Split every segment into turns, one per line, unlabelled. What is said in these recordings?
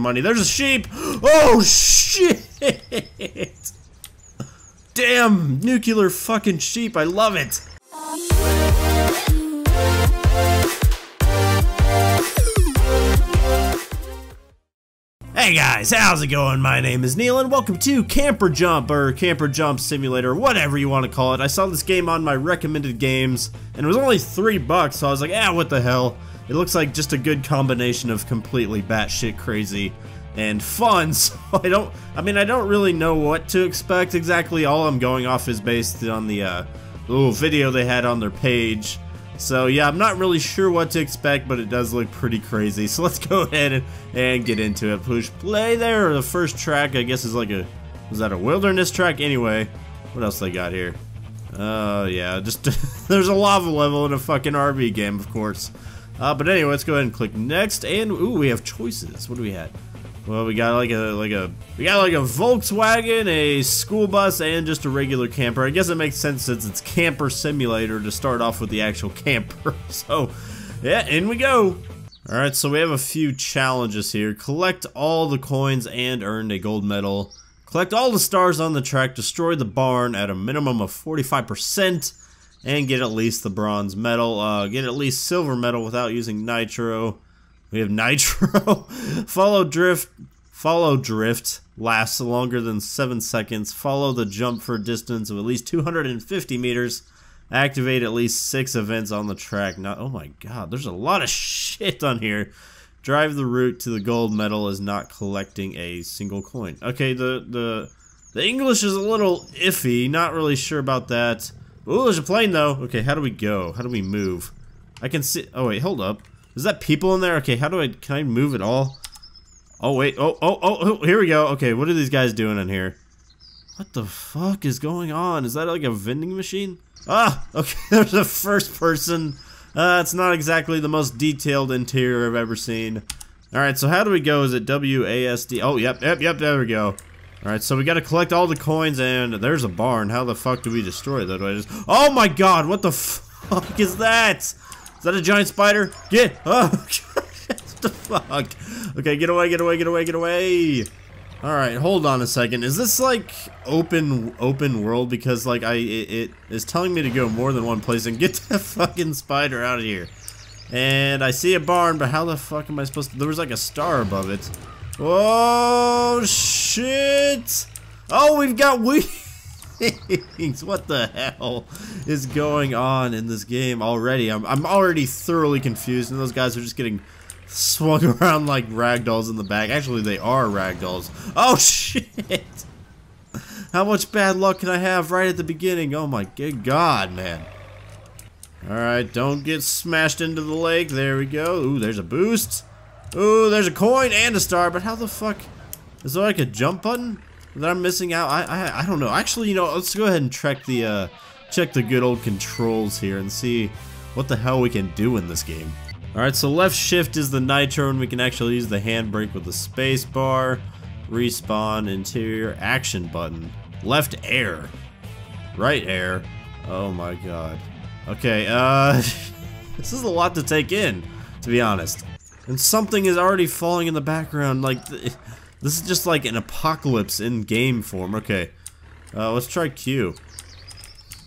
money. There's a sheep. Oh shit! Damn, nuclear fucking sheep. I love it. Hey guys, how's it going? My name is Neil and welcome to Camper Jump or Camper Jump Simulator, whatever you want to call it. I saw this game on my recommended games and it was only three bucks, so I was like, ah, what the hell. It looks like just a good combination of completely batshit crazy and fun, so I don't, I mean, I don't really know what to expect exactly. All I'm going off is based on the uh, little video they had on their page. So yeah, I'm not really sure what to expect, but it does look pretty crazy. So let's go ahead and, and get into it. Push play there. The first track, I guess, is like a, was that a wilderness track? Anyway, what else they got here? Oh uh, yeah, just, there's a lava level in a fucking RV game, of course. Uh, but anyway, let's go ahead and click next, and ooh, we have choices. What do we have? Well, we got like a like a we got like a Volkswagen, a school bus, and just a regular camper. I guess it makes sense since it's camper simulator to start off with the actual camper. So, yeah, in we go. All right, so we have a few challenges here. Collect all the coins and earn a gold medal. Collect all the stars on the track. Destroy the barn at a minimum of 45% and get at least the bronze medal. Uh, get at least silver medal without using nitro. We have nitro. follow drift. Follow drift lasts longer than 7 seconds. Follow the jump for a distance of at least 250 meters. Activate at least 6 events on the track. Not, oh my god, there's a lot of shit on here. Drive the route to the gold medal is not collecting a single coin. Okay, the the the English is a little iffy. Not really sure about that. Oh, there's a plane though. Okay, how do we go? How do we move? I can see. Oh wait, hold up. Is that people in there? Okay, how do I? Can I move at all? Oh wait. Oh oh oh. oh here we go. Okay, what are these guys doing in here? What the fuck is going on? Is that like a vending machine? Ah, okay. There's a first person. Uh, it's not exactly the most detailed interior I've ever seen. All right, so how do we go? Is it W A S D? Oh, yep, yep, yep. There we go. Alright, so we gotta collect all the coins and there's a barn. How the fuck do we destroy that? Just- Oh my god, what the fuck is that? Is that a giant spider? Get- Oh, what the fuck? Okay, get away, get away, get away, get away! Alright, hold on a second. Is this like open open world? Because like I it, it is telling me to go more than one place and get that fucking spider out of here. And I see a barn, but how the fuck am I supposed to- There was like a star above it. Oh shit! Oh, we've got wings. what the hell is going on in this game already? I'm I'm already thoroughly confused, and those guys are just getting swung around like ragdolls in the back. Actually, they are ragdolls. Oh shit! How much bad luck can I have right at the beginning? Oh my good god, man. Alright, don't get smashed into the lake. There we go. Ooh, there's a boost. Ooh, there's a coin and a star, but how the fuck... Is there like a jump button that I'm missing out? I, I, I don't know. Actually, you know, let's go ahead and check the, uh, check the good old controls here and see what the hell we can do in this game. Alright, so left shift is the nitro, and we can actually use the handbrake with the space bar. Respawn, interior, action button. Left air. Right air. Oh my god. Okay, uh... this is a lot to take in, to be honest. And something is already falling in the background, like, this is just like an apocalypse in game form. Okay, uh, let's try Q.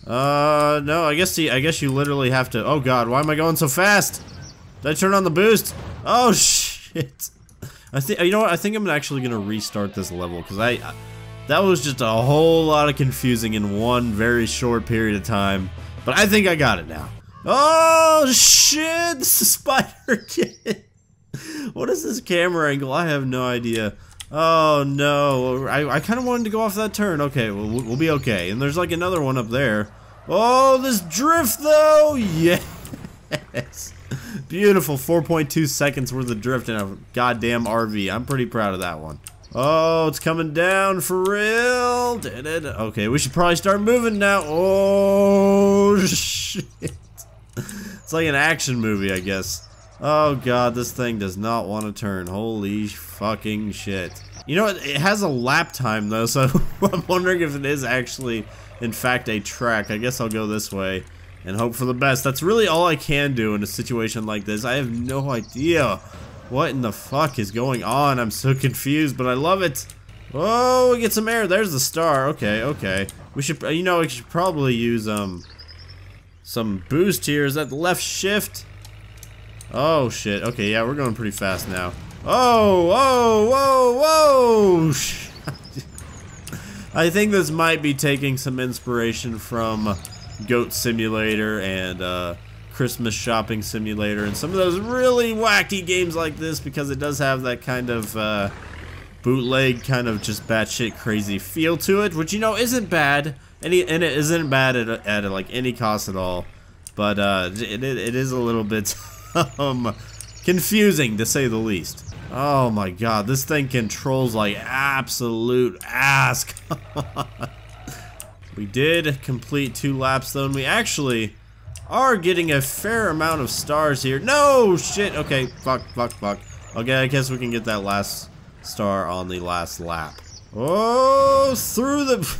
Uh, no, I guess the, I guess you literally have to, oh god, why am I going so fast? Did I turn on the boost? Oh shit. I think, you know what, I think I'm actually gonna restart this level, because I, I, that was just a whole lot of confusing in one very short period of time. But I think I got it now. Oh shit, this is Spider Kid. what is this camera angle? I have no idea. Oh no, I, I kind of wanted to go off that turn. Okay, well, we'll be okay. And there's like another one up there. Oh, this drift though! Yes! Beautiful 4.2 seconds worth of drift in a goddamn RV. I'm pretty proud of that one. Oh, it's coming down for real. Okay, we should probably start moving now. Oh, shit. It's like an action movie, I guess. Oh god, this thing does not want to turn. Holy fucking shit. You know, what? it has a lap time though, so I'm wondering if it is actually, in fact, a track. I guess I'll go this way and hope for the best. That's really all I can do in a situation like this. I have no idea What in the fuck is going on? I'm so confused, but I love it. Oh, we get some air. There's the star. Okay, okay. We should, you know, we should probably use, um, some boost here. Is that left shift? Oh, shit. Okay, yeah, we're going pretty fast now. Oh, whoa, whoa, whoa! I think this might be taking some inspiration from Goat Simulator and, uh, Christmas Shopping Simulator and some of those really wacky games like this because it does have that kind of, uh, bootleg kind of just batshit crazy feel to it, which you know isn't bad, any and it isn't bad at, at like any cost at all, but uh, it, it is a little bit um confusing to say the least. Oh my god, this thing controls like absolute ass. we did complete two laps though, and we actually are getting a fair amount of stars here. No shit. Okay, fuck, fuck, fuck. Okay, I guess we can get that last star on the last lap. Oh, through the...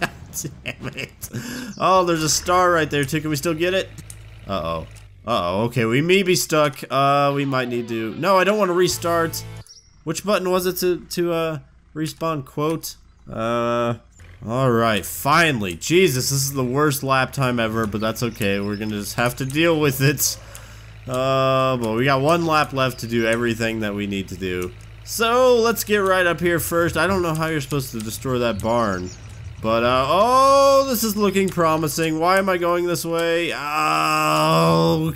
Damn it. Oh, there's a star right there, too. Can we still get it? Uh-oh. Uh-oh, okay, we may be stuck. Uh, we might need to... No, I don't want to restart. Which button was it to, to uh, respawn quote? Uh... Alright, finally. Jesus, this is the worst lap time ever, but that's okay. We're gonna just have to deal with it. Uh, but we got one lap left to do everything that we need to do. So, let's get right up here first. I don't know how you're supposed to destroy that barn. But, uh, oh, this is looking promising. Why am I going this way? Oh,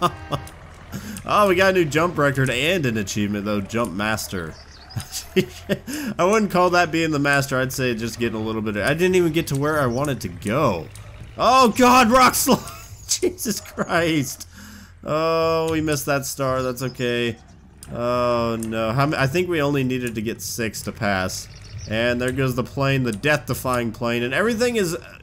oh, we got a new jump record and an achievement, though. Jump Master. I wouldn't call that being the master. I'd say just getting a little bit of, I didn't even get to where I wanted to go. Oh, God, rock slide. Jesus Christ. Oh, we missed that star. That's okay. Oh no, How, I think we only needed to get six to pass. And there goes the plane, the death-defying plane, and everything is uh,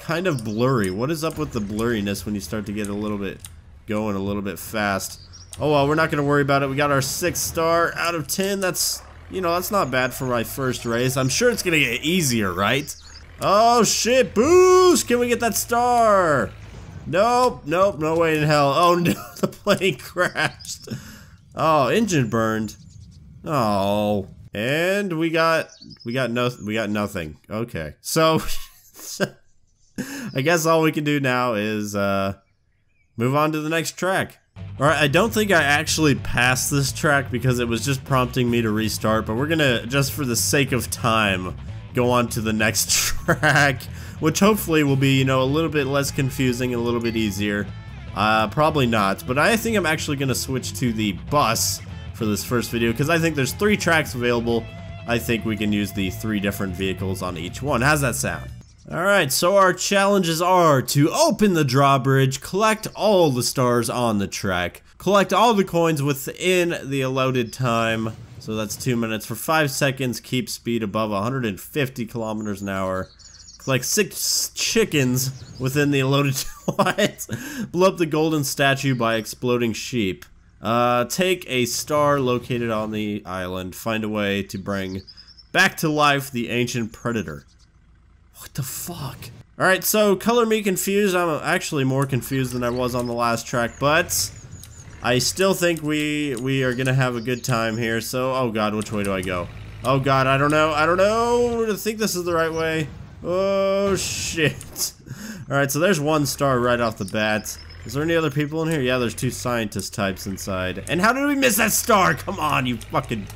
kind of blurry. What is up with the blurriness when you start to get a little bit going a little bit fast? Oh well, we're not going to worry about it. We got our sixth star out of ten. That's, you know, that's not bad for my first race. I'm sure it's going to get easier, right? Oh shit, boost! Can we get that star? Nope, nope, no way in hell. Oh no, the plane crashed. Oh, engine burned. Oh. And we got we got no we got nothing. Okay. So I guess all we can do now is uh move on to the next track. Alright, I don't think I actually passed this track because it was just prompting me to restart, but we're gonna, just for the sake of time, go on to the next track, which hopefully will be, you know, a little bit less confusing and a little bit easier. Uh, probably not, but I think I'm actually to switch to the bus for this first video because I think there's three tracks available. I think we can use the three different vehicles on each one. How's that sound? Alright, so our challenges are to open the drawbridge, collect all the stars on the track, collect all the coins within the allotted time, so that's two minutes for five seconds, keep speed above 150 kilometers an hour, collect six chickens within the allotted time, Blow up the golden statue by exploding sheep. Uh, take a star located on the island. Find a way to bring back to life the ancient predator. What the fuck? Alright, so color me confused. I'm actually more confused than I was on the last track, but I still think we we are gonna have a good time here. So, oh god, which way do I go? Oh god, I don't know. I don't know. I think this is the right way. Oh, shit. Alright, so there's one star right off the bat. Is there any other people in here? Yeah, there's two scientist types inside. And how did we miss that star? Come on, you fucking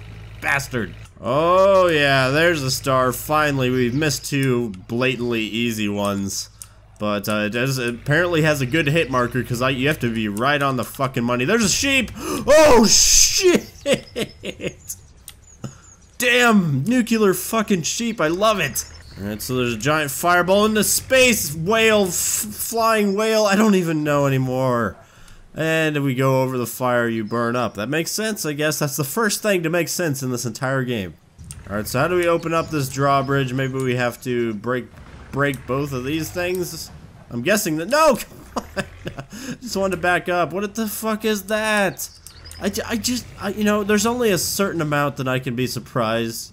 bastard. Oh, yeah, there's a star. Finally, we've missed two blatantly easy ones. But uh, it does, it apparently has a good hit marker because you have to be right on the fucking money. There's a sheep! Oh, shit! Damn, nuclear fucking sheep. I love it. Alright, so there's a giant fireball in the space whale, flying whale, I don't even know anymore. And if we go over the fire, you burn up. That makes sense, I guess. That's the first thing to make sense in this entire game. Alright, so how do we open up this drawbridge? Maybe we have to break break both of these things? I'm guessing that- No! just wanted to back up. What the fuck is that? I, I just, I, you know, there's only a certain amount that I can be surprised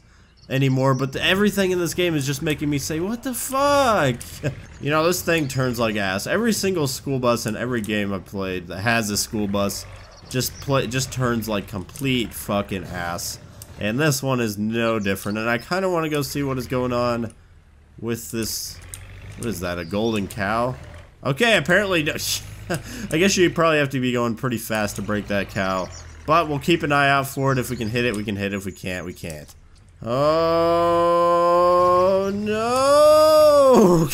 anymore, but the, everything in this game is just making me say, what the fuck? you know, this thing turns like ass. Every single school bus in every game I've played that has a school bus just play just turns like complete fucking ass. And this one is no different. And I kind of want to go see what is going on with this. What is that? A golden cow? Okay, apparently. I guess you probably have to be going pretty fast to break that cow. But we'll keep an eye out for it. If we can hit it, we can hit it. If we can't, we can't. Oh, no!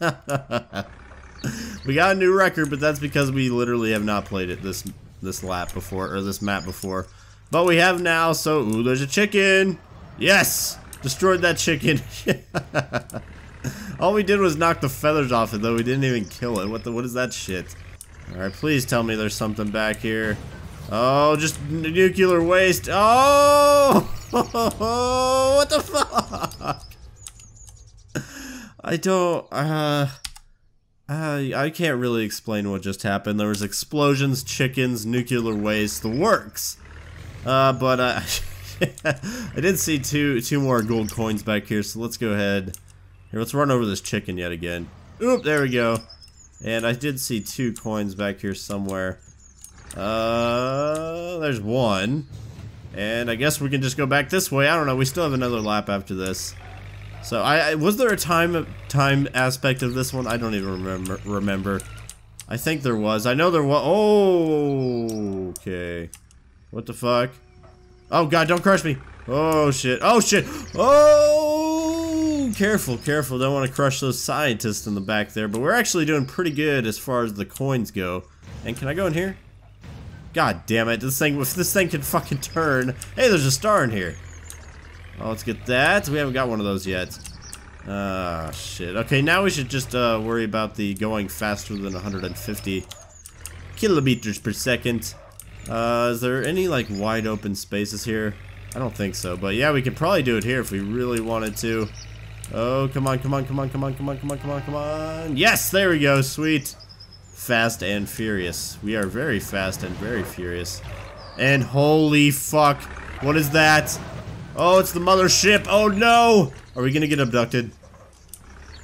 we got a new record, but that's because we literally have not played it this this lap before, or this map before. But we have now, so, ooh, there's a chicken! Yes! Destroyed that chicken. All we did was knock the feathers off it, though. We didn't even kill it. What the? What is that shit? Alright, please tell me there's something back here. Oh, just nuclear waste. Oh! what the fuck? I don't, uh... I, I can't really explain what just happened. There was explosions, chickens, nuclear waste, the works. Uh, but uh, I did see two two more gold coins back here, so let's go ahead. Here, let's run over this chicken yet again. Oop, there we go. And I did see two coins back here somewhere. Uh, there's one. And I guess we can just go back this way. I don't know. We still have another lap after this. So I, I was there a time time aspect of this one? I don't even remember. Remember. I think there was. I know there was. Oh, okay. What the fuck? Oh god, don't crush me. Oh shit. Oh shit. Oh, careful, careful. Don't want to crush those scientists in the back there. But we're actually doing pretty good as far as the coins go. And can I go in here? God damn it. This thing, if this thing can fucking turn. Hey, there's a star in here. Oh, let's get that. We haven't got one of those yet. Ah, shit. Okay, now we should just uh, worry about the going faster than 150 kilometers per second. Uh, is there any, like, wide open spaces here? I don't think so, but yeah, we could probably do it here if we really wanted to. Oh, come on, come on, come on, come on, come on, come on, come on, come on. Yes, there we go, sweet. Fast and furious. We are very fast and very furious. And holy fuck, what is that? Oh, it's the mothership. Oh no! Are we gonna get abducted?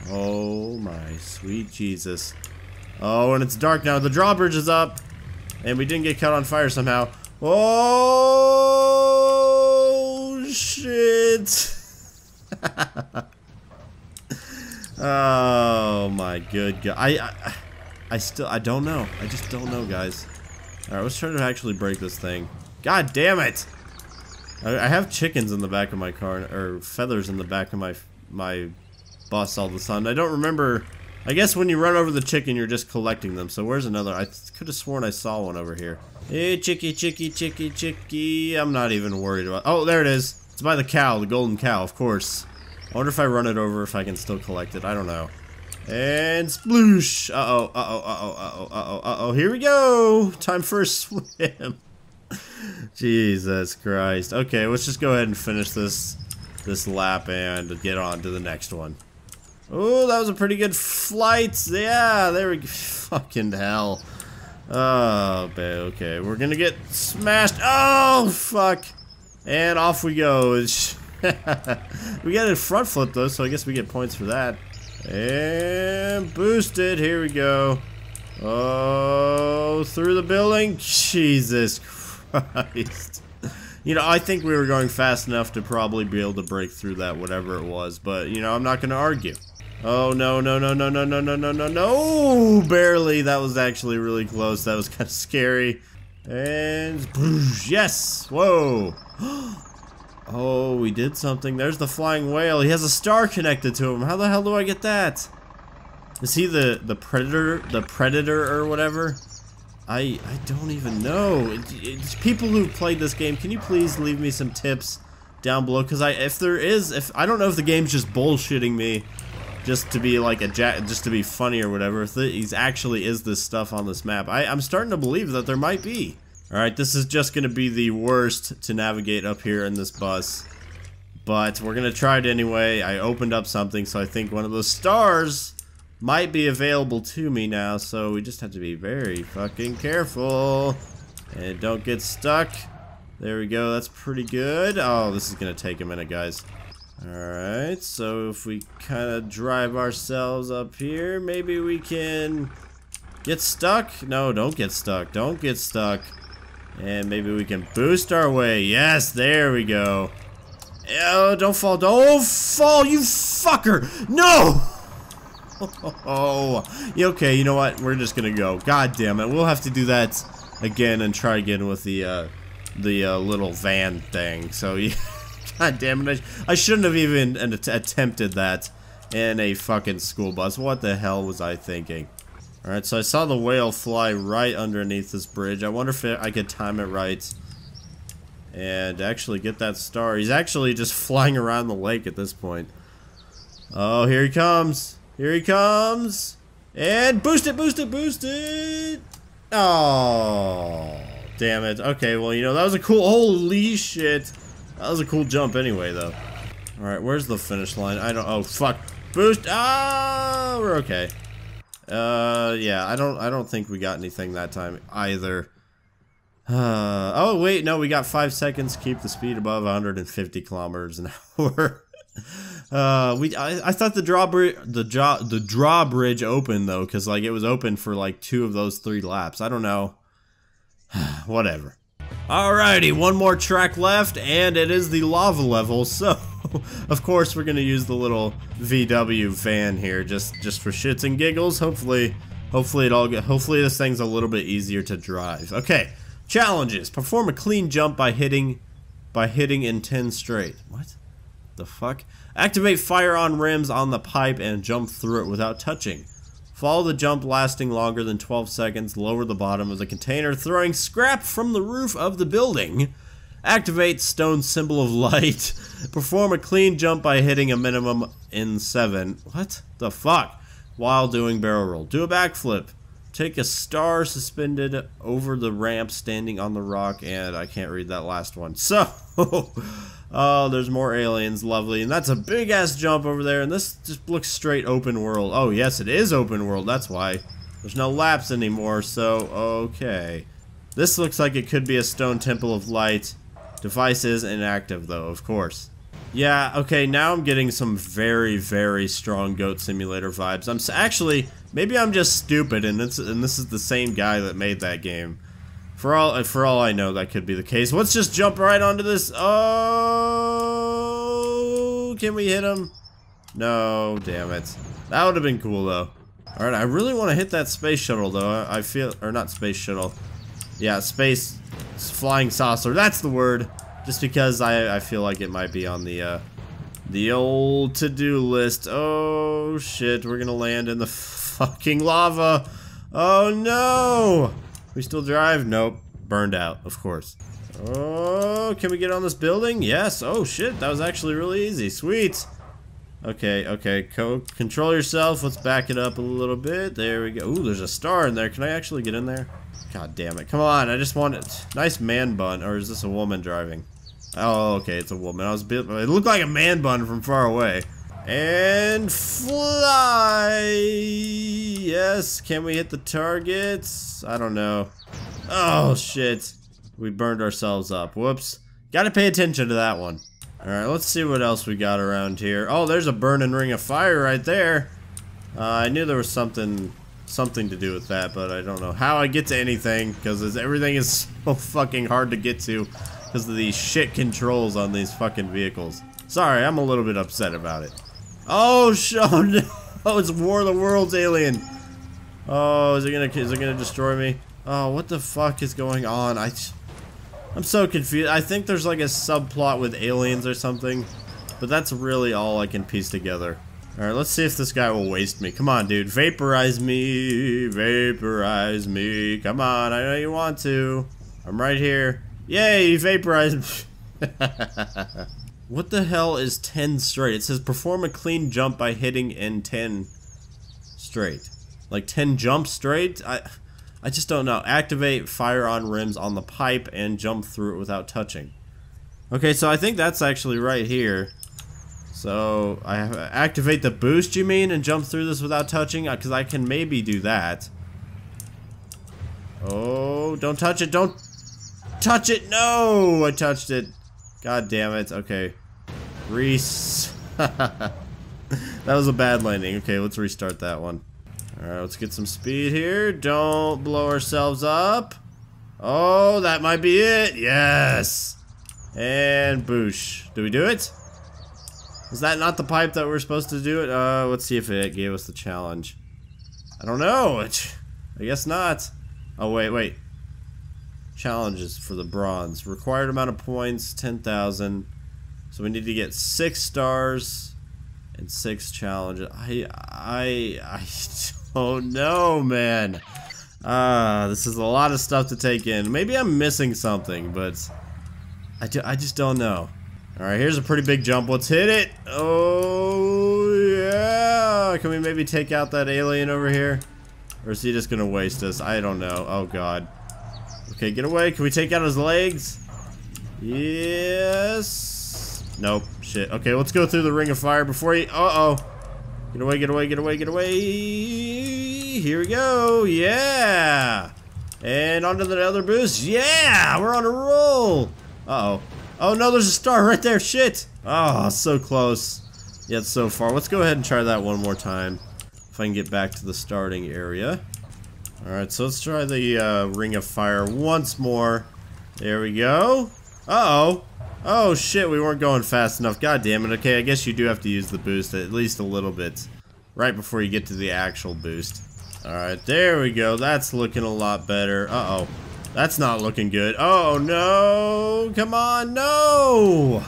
Oh my sweet Jesus. Oh, and it's dark now. The drawbridge is up. And we didn't get caught on fire somehow. Oh, shit. oh, my good God. I, I, I still, I don't know. I just don't know, guys. All right, let's try to actually break this thing. God damn it. I, I have chickens in the back of my car, or feathers in the back of my, my bus all the time. I don't remember I guess when you run over the chicken, you're just collecting them. So where's another? I could have sworn I saw one over here. Hey, chicky, chicky, chicky, chicky. I'm not even worried about... Oh, there it is. It's by the cow, the golden cow, of course. I wonder if I run it over, if I can still collect it. I don't know. And sploosh. Uh-oh, uh-oh, uh-oh, uh-oh, uh-oh, uh-oh. Here we go. Time for a swim. Jesus Christ. Okay, let's just go ahead and finish this this lap and get on to the next one. Oh, that was a pretty good flight. Yeah, there we go. Fucking hell. Oh, okay. We're gonna get smashed. Oh, fuck. And off we go. we got a front flip, though, so I guess we get points for that. And boosted. Here we go. Oh, through the building. Jesus Christ. You know, I think we were going fast enough to probably be able to break through that, whatever it was. But, you know, I'm not going to argue. Oh, no, no, no, no, no, no, no, no, no, no! Oh, barely. That was actually really close. That was kind of scary. And... Yes! Whoa! Oh, Oh, we did something. There's the flying whale. He has a star connected to him. How the hell do I get that? Is he the, the predator? The predator or whatever? I I don't even know. It, it's people who played this game, can you please leave me some tips down below? Because I, if there is, if I don't know if the game's just bullshitting me just to be like a jack, just to be funny or whatever. If he's actually is this stuff on this map, I, I'm starting to believe that there might be. All right, this is just gonna be the worst to navigate up here in this bus, but we're gonna try it anyway. I opened up something, so I think one of those stars might be available to me now. So we just have to be very fucking careful and don't get stuck. There we go. That's pretty good. Oh, this is gonna take a minute, guys. Alright, so if we kind of drive ourselves up here, maybe we can get stuck? No, don't get stuck. Don't get stuck. And maybe we can boost our way. Yes, there we go. Oh, don't fall. Don't fall, you fucker. No! Oh, okay, you know what? We're just gonna go. God damn it. We'll have to do that again and try again with the, uh, the, uh, little van thing. So, yeah. God damn it. I, I shouldn't have even attempted that in a fucking school bus. What the hell was I thinking? Alright, so I saw the whale fly right underneath this bridge. I wonder if I could time it right and actually get that star. He's actually just flying around the lake at this point. Oh, here he comes. Here he comes. And boost it, boost it, boost it. Oh, damn it. Okay, well, you know, that was a cool, holy shit. That was a cool jump anyway, though. Alright, where's the finish line? I don't, oh, fuck. Boost, ah, we're okay. Uh, yeah, I don't, I don't think we got anything that time either. Uh, oh, wait, no, we got five seconds keep the speed above 150 kilometers an hour. uh, we, I, I thought the drawbridge, the draw, the drawbridge opened though, because like it was open for like two of those three laps. I don't know. Whatever. Alrighty, one more track left, and it is the lava level, so of course we're gonna use the little VW van here, just just for shits and giggles. Hopefully, hopefully it all get, hopefully this thing's a little bit easier to drive. Okay, challenges: perform a clean jump by hitting, by hitting in 10 straight. What? The fuck? Activate fire on rims on the pipe and jump through it without touching. Follow the jump lasting longer than 12 seconds, lower the bottom of the container, throwing scrap from the roof of the building. Activate stone symbol of light. Perform a clean jump by hitting a minimum in 7. What the fuck? While doing barrel roll. Do a backflip. Take a star suspended over the ramp standing on the rock, and I can't read that last one. So, Oh, there's more aliens. Lovely. And that's a big-ass jump over there. And this just looks straight open world. Oh, yes, it is open world. That's why. There's no laps anymore, so okay. This looks like it could be a stone temple of light. Device is inactive, though, of course. Yeah, okay, now I'm getting some very, very strong Goat Simulator vibes. I'm actually, maybe I'm just stupid, and, it's, and this is the same guy that made that game. For all uh, for all I know, that could be the case. Let's just jump right onto this. Oh, can we hit him? No, damn it. That would have been cool though. All right, I really want to hit that space shuttle though. I feel, or not space shuttle. Yeah, space flying saucer. That's the word. Just because I I feel like it might be on the uh, the old to-do list. Oh shit, we're gonna land in the fucking lava. Oh no! We still drive? Nope. Burned out, of course. Oh, can we get on this building? Yes. Oh, shit. That was actually really easy. Sweet. Okay, okay. Co control yourself. Let's back it up a little bit. There we go. Ooh, there's a star in there. Can I actually get in there? God damn it. Come on. I just want it. Nice man bun. Or is this a woman driving? Oh, okay. It's a woman. I was bit. It looked like a man bun from far away. And fly! Yes, can we hit the targets? I don't know. Oh, shit. We burned ourselves up. Whoops. Gotta pay attention to that one. Alright, let's see what else we got around here. Oh, there's a burning ring of fire right there. Uh, I knew there was something something to do with that, but I don't know how I get to anything, because everything is so fucking hard to get to because of these shit controls on these fucking vehicles. Sorry, I'm a little bit upset about it. Oh, oh no! Oh, it's War of the Worlds alien. Oh, is it gonna is it gonna destroy me? Oh, what the fuck is going on? I, I'm so confused. I think there's like a subplot with aliens or something, but that's really all I can piece together. All right, let's see if this guy will waste me. Come on, dude, vaporize me, vaporize me. Come on, I know you want to. I'm right here. Yay, vaporize me. What the hell is 10 straight? It says perform a clean jump by hitting in 10 straight. Like 10 jumps straight? I I just don't know. Activate fire on rims on the pipe and jump through it without touching. Okay, so I think that's actually right here. So, I have, activate the boost, you mean, and jump through this without touching? Because uh, I can maybe do that. Oh, don't touch it, don't touch it! No! I touched it. God damn it. Okay. Reese. that was a bad landing. Okay, let's restart that one. Alright, let's get some speed here. Don't blow ourselves up. Oh, that might be it. Yes. And boosh. Do we do it? Is that not the pipe that we're supposed to do it? Uh, let's see if it gave us the challenge. I don't know. I guess not. Oh, wait, wait. Challenges for the bronze. Required amount of points, 10,000. So we need to get six stars and six challenges. I, I, I don't know, man. Ah, uh, this is a lot of stuff to take in. Maybe I'm missing something, but I, I just don't know. Alright, here's a pretty big jump. Let's hit it. Oh, yeah. Can we maybe take out that alien over here? Or is he just going to waste us? I don't know. Oh, God. Okay, get away. Can we take out his legs? Yes. Nope. Shit. Okay, let's go through the ring of fire before he... Uh-oh. Get away, get away, get away, get away. Here we go. Yeah. And onto the other boost. Yeah, we're on a roll. Uh-oh. Oh no, there's a star right there. Shit. Oh, so close. Yet so far. Let's go ahead and try that one more time. If I can get back to the starting area. Alright, so let's try the uh, Ring of Fire once more. There we go. Uh-oh. Oh shit, we weren't going fast enough. God damn it. Okay, I guess you do have to use the boost at least a little bit. Right before you get to the actual boost. Alright, there we go. That's looking a lot better. Uh-oh. That's not looking good. Oh, no. Come on, no.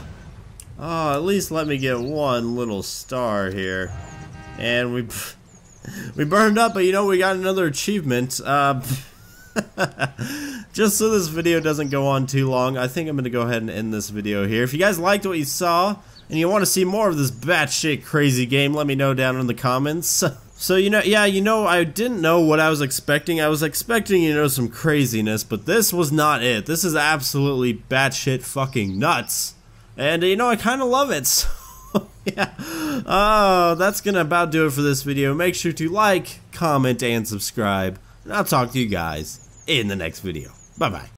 Oh, at least let me get one little star here. And we we burned up, but you know, we got another achievement. Uh, just so this video doesn't go on too long, I think I'm going to go ahead and end this video here. If you guys liked what you saw, and you want to see more of this batshit crazy game, let me know down in the comments. So, you know, yeah, you know, I didn't know what I was expecting. I was expecting, you know, some craziness, but this was not it. This is absolutely batshit fucking nuts. And, you know, I kind of love it. So, yeah. Oh, that's gonna about do it for this video. Make sure to like, comment, and subscribe. And I'll talk to you guys in the next video. Bye-bye.